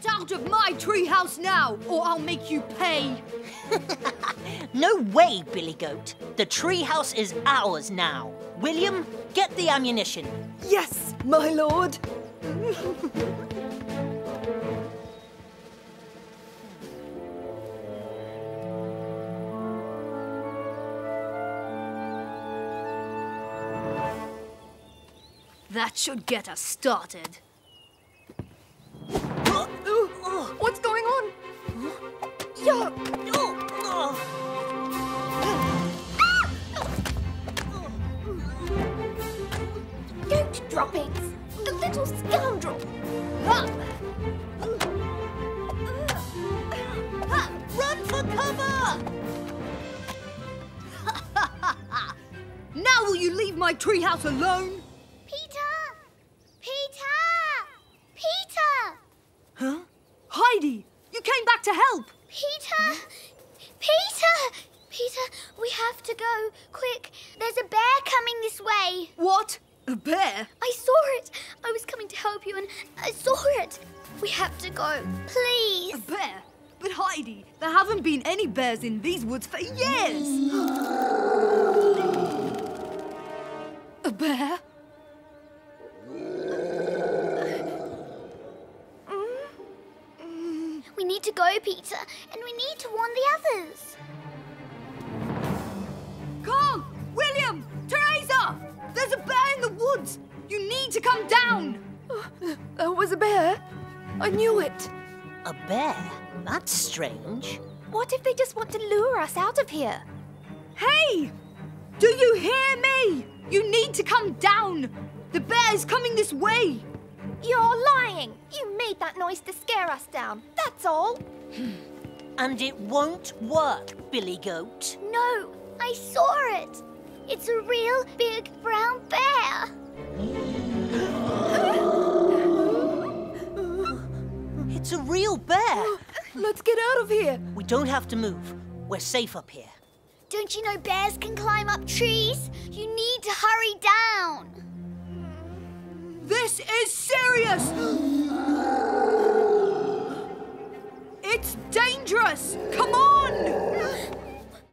Get out of my treehouse now, or I'll make you pay. No way, Billy Goat. The treehouse is ours now. William, get the ammunition. Yes, my lord. That should get us started. Don't drop it! The little scoundrel! Run! Run for cover! now will you leave my treehouse alone? Peter! Peter! Peter! Huh? Heidi, you came back to help. Peter! Peter! Peter, we have to go. Quick, there's a bear coming this way. What? A bear? I saw it. I was coming to help you and I saw it. We have to go. Please. A bear? But Heidi, there haven't been any bears in these woods for years. A bear? We need to go, Peter, and we need to warn the others. Come down! There was a bear. I knew it. A bear? That's strange. What if they just want to lure us out of here? Hey! Do you hear me? You need to come down! The bear is coming this way! You're lying. You made that noise to scare us down. That's all. Hmm. And it won't work, Billy Goat. No, I saw it. It's a real big brown bear. It's a real bear. Let's get out of here. We don't have to move. We're safe up here. Don't you know bears can climb up trees? You need to hurry down. This is serious! it's dangerous! Come on!